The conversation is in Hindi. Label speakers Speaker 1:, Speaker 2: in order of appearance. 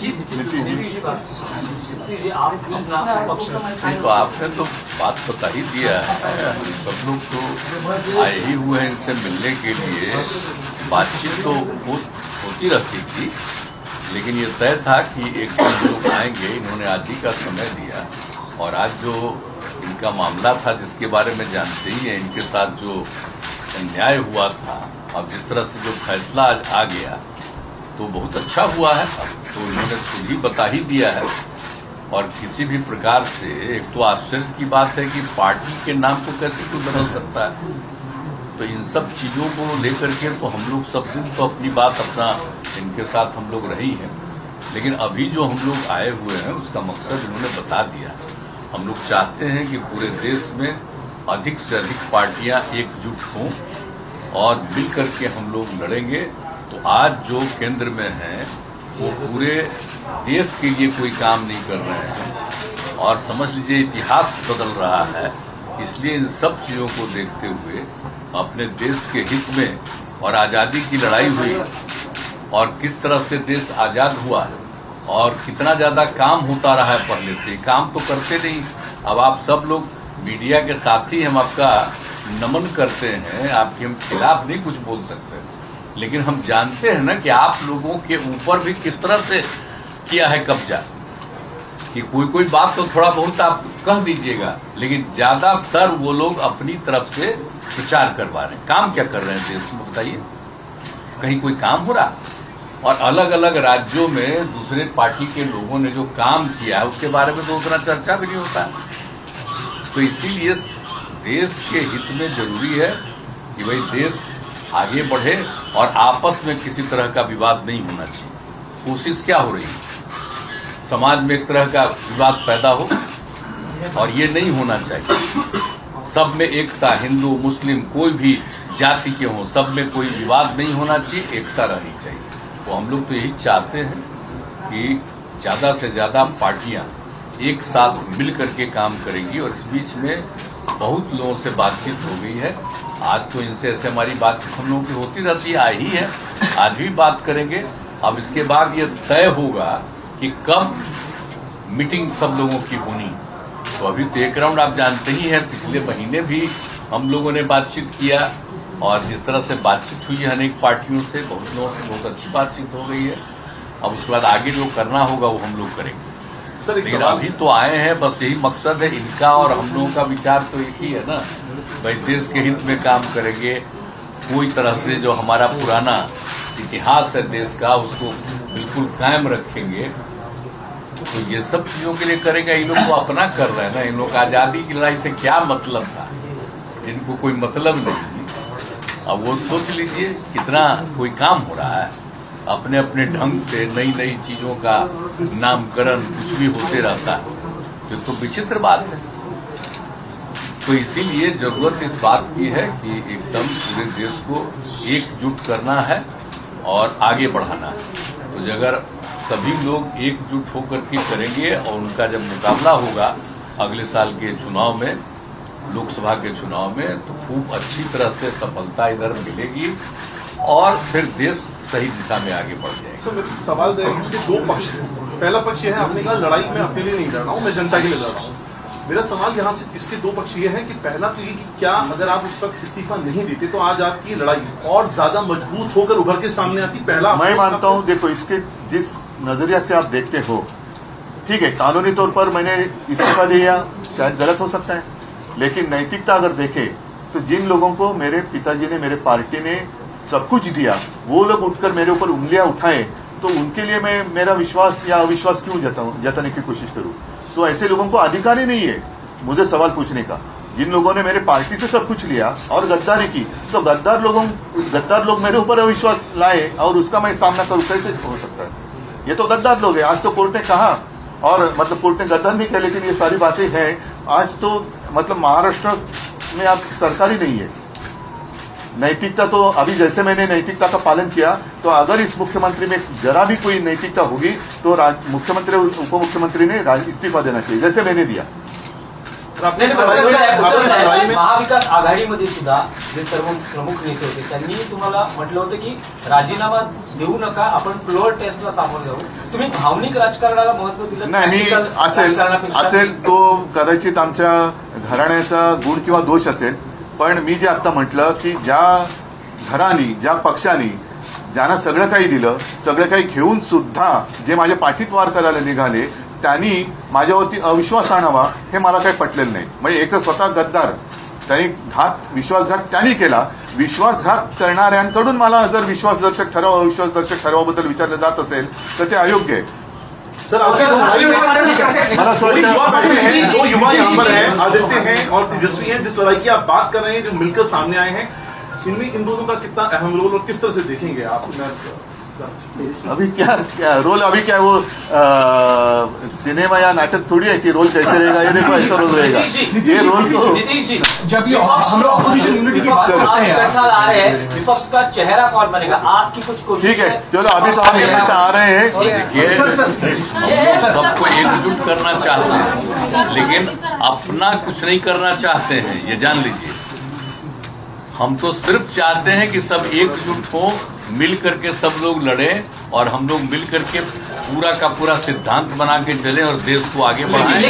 Speaker 1: जी
Speaker 2: तो आपने तो बात बता ही दिया है। सब लोग तो आए ही हुए हैं इनसे मिलने के लिए। बातचीत तो होती रहती थी लेकिन ये तय था कि एक दिन लोग आएँगे इन्होंने आज ही का समय दिया। और आज जो इनका मामला था जिसके बारे में जानते ही हैं इनके साथ जो अन्याय हुआ था अब जिस तरह से जो फैसला आज आ गया तो बहुत अच्छा हुआ है। तो उन्होंने खुद ही बता ही दिया है। और किसी भी प्रकार से एक तो आश्चर्य की बात है कि पार्टी के नाम को कैसे कोई बदल सकता है। तो इन सब चीज़ों को लेकर के तो हम लोग सब दिन तो अपनी बात अपना इनके साथ हम लोग रही हैं। लेकिन अभी जो हम लोग आए हुए हैं, उसका मकसद इन्होंने बता दिया हम लोग चाहते हैं कि पूरे देश में अधिक से अधिक पार्टियाँ एकजुट हों और मिल करके हम लोग लड़ेंगे। तो आज जो केंद्र में है, वो पूरे देश के लिए कोई काम नहीं कर रहे हैं। और समझ लीजिए, इतिहास बदल रहा है, इसलिए इन सब चीज़ों को देखते हुए अपने देश के हित में और आज़ादी की लड़ाई हुई और किस तरह से देश आज़ाद हुआ है और कितना ज़्यादा काम होता रहा है पहले से काम तो करते नहीं। अब आप सब लोग मीडिया के साथ ही हम आपका नमन करते हैं, आपके हम खिलाफ नहीं कुछ बोल सकते। लेकिन हम जानते हैं ना कि आप लोगों के ऊपर भी किस तरह से किया है कब्जा। कि कोई कोई बात तो थोड़ा बहुत आप कह दीजिएगा, लेकिन ज़्यादातर वो लोग अपनी तरफ़ से प्रचार करवा रहे हैं। काम क्या कर रहे हैं देश में, बताइए। कहीं कोई काम हो रहा? और अलग अलग राज्यों में दूसरे पार्टी के लोगों ने जो काम किया है, उसके बारे में तो उतना चर्चा भी नहीं होता। तो इसीलिए देश के हित में ज़रूरी है कि भाई देश आगे बढ़े और आपस में किसी तरह का विवाद नहीं होना चाहिए। कोशिश क्या हो रही है? समाज में एक तरह का विवाद पैदा हो और ये नहीं होना चाहिए। सब में एकता, हिंदू, मुस्लिम, कोई भी जाति के हों, सब में कोई विवाद नहीं होना चाहिए, एकता रहनी चाहिए। तो हम लोग तो यही चाहते हैं कि ज़्यादा से ज़्यादा पार्टियाँ एक साथ मिल करके काम करेंगी और इस बीच में बहुत लोगों से बातचीत हो गई है। आज तो इनसे ऐसे हमारी बातचीत हम लोगों की होती रहती है, आई ही। है आज भी बात करेंगे। अब इसके बाद ये तय होगा कि कब मीटिंग सब लोगों की होनी। तो अभी तो एक राउंड आप जानते ही हैं, पिछले महीने भी हम लोगों ने बातचीत किया और जिस तरह से बातचीत हुई है अनेक पार्टियों से, बहुत लोगों से बहुत अच्छी बातचीत हो गई है। अब उसके बाद आगे जो करना होगा वो हम लोग करेंगे।
Speaker 3: सर
Speaker 2: लेकिन अभी तो आए हैं बस यही मकसद है इनका और हम लोगों का विचार तो एक ही है ना। भाई देश के हित में काम करेंगे कोई तरह से जो हमारा पुराना इतिहास है देश का उसको बिल्कुल कायम रखेंगे। तो ये सब चीज़ों के लिए करेंगे इन लोग को अपना कर रहे हैं ना इन लोग का आज़ादी की लड़ाई से क्या मतलब था? इनको कोई मतलब नहीं। अब वो सोच लीजिए कितना कोई काम हो रहा है। अपने अपने ढंग से नई नई चीज़ों का नामकरण कुछ भी होते रहता है। ये तो विचित्र बात है। तो इसीलिए ज़रूरत इस बात की है कि एकदम पूरे देश को एकजुट करना है और आगे बढ़ाना है। तो अगर सभी लोग एकजुट होकर के करेंगे और उनका जब मुकाबला होगा अगले साल के चुनाव में, लोकसभा के चुनाव में तो खूब अच्छी तरह से सफलता इधर मिलेगी। और फिर देश सही दिशा में आगे बढ़ जाएगा।
Speaker 3: मेरा सवाल है इसके दो पक्ष पहला पक्ष यह है आपने कहा लड़ाई में अकेले नहीं लड़ रहा हूँ मैं जनता के लिए लड़ रहा हूँ। मेरा सवाल यहाँ से इसके दो पक्ष ये है कि पहला तो ये कि क्या अगर आप उस वक्त इस्तीफा नहीं देते तो आज आपकी लड़ाई और ज़्यादा मज़बूत होकर उभर के सामने आती पहला
Speaker 4: मैं मानता हूँ देखो इसके जिस नज़रिया से आप देखते हो ठीक है कानूनी तौर पर मैंने इस्तीफा दिया शायद गलत हो सकता है लेकिन नैतिकता अगर देखे तो जिन लोगों को मेरे पिताजी ने मेरे पार्टी ने सब कुछ दिया। वो लोग उठकर मेरे ऊपर उंगलियाँ उठाए तो उनके लिए मैं, मेरा विश्वास या अविश्वास क्यों जताने की कोशिश करूँ? तो ऐसे लोगों को अधिकार ही नहीं है मुझे सवाल पूछने का। जिन लोगों ने मेरे पार्टी से सब कुछ लिया और गद्दारी की तो गद्दार लोगों, गद्दार लोग मेरे ऊपर अविश्वास लाए और उसका मैं सामना करूँ, कैसे हो सकता है? ये तो गद्दार लोग है। आज तो कोर्ट ने कहा, और मतलब कोर्ट ने गद्दार नहीं किया, लेकिन ये सारी बातें हैं। आज तो मतलब महाराष्ट्र में आप सरकार नहीं है। नैतिकता तो अभी जैसे मैंने नैतिकता का पालन किया तो अगर इस मुख्यमंत्री में जरा भी कोई नैतिकता होगी तो राज- मुख्यमंत्री उप मुख्यमंत्री ने राज- इस्तीफा देना चाहिए जैसे मैंने दिया।
Speaker 1: महाविकास आघाडीमध्ये सुद्धा जे सर्व प्रमुख नेते होते त्यांनी तुम्हाला म्हटलं होतं की राजीनामा देऊ नका आपण फ्लोअर टेस्टला सामोरं जाऊ. तुम्ही भावनिक राजकारणाला महत्त्व दिलं
Speaker 4: नाही असेल असेल तो कदाचित आमच्या घराण्याचा गुण किंवा दोष असेल पण मी जे आता म्हटलं की ज्या घरांनी ज्या पक्षांनी ज्यांना सगळं काही दिलं सगळं काही घेऊन सुद्धा जे माझ्या पाठीत वार करायला निघाले त्यांनी माझ्यावरती अविश्वास आणावा हे मला काही पटलेलं नाही. म्हणजे एक तर स्वतः गद्दार त्यांनी घात विश्वासघात त्यांनी केला. विश्वासघात करणाऱ्यांकडून मला जर विश्वासदर्शक ठराव अविश्वासदर्शक ठरावाबद्दल विचारलं जात असेल तर ते अयोग्य आहे.
Speaker 3: सर आपके इस लड़ाई में
Speaker 4: मला असं
Speaker 3: दो युवा
Speaker 4: वाटतं
Speaker 3: बैठे हैं। दो युवा यहाँ पर है आदित्य हैं और तेजस्वी हैं जिस लड़ाई की आप बात कर रहे हैं जो मिलकर सामने आए हैं इनमें इन दोनों का कितना अहम रोल और किस तरह से देखेंगे आप?
Speaker 4: अभी क्या क्या रोल अभी क्या है, वो आ, सिनेमा या नाटक थोड़ी है कि रोल कैसे रहेगा? ये देखो ऐसा रोल रहेगा। ये रोल तो
Speaker 5: जब ये हम लोग opposition unity की बात करते हैं।
Speaker 1: आ रहे हैं विपक्ष का चेहरा कौन बनेगा? आपकी कुछ कोशिश
Speaker 4: ठीक है चलो अभी तो हम एक आ रहे हैं।
Speaker 2: देखिए सबको एकजुट करना चाहते हैं लेकिन अपना कुछ नहीं करना चाहते हैं ये जान लीजिए। हम तो सिर्फ़ चाहते हैं कि सब एकजुट हो मिल करके सब लोग लड़े और हम लोग मिल करके पूरा का पूरा सिद्धांत बना के चले और देश को आगे बढ़ाएँ।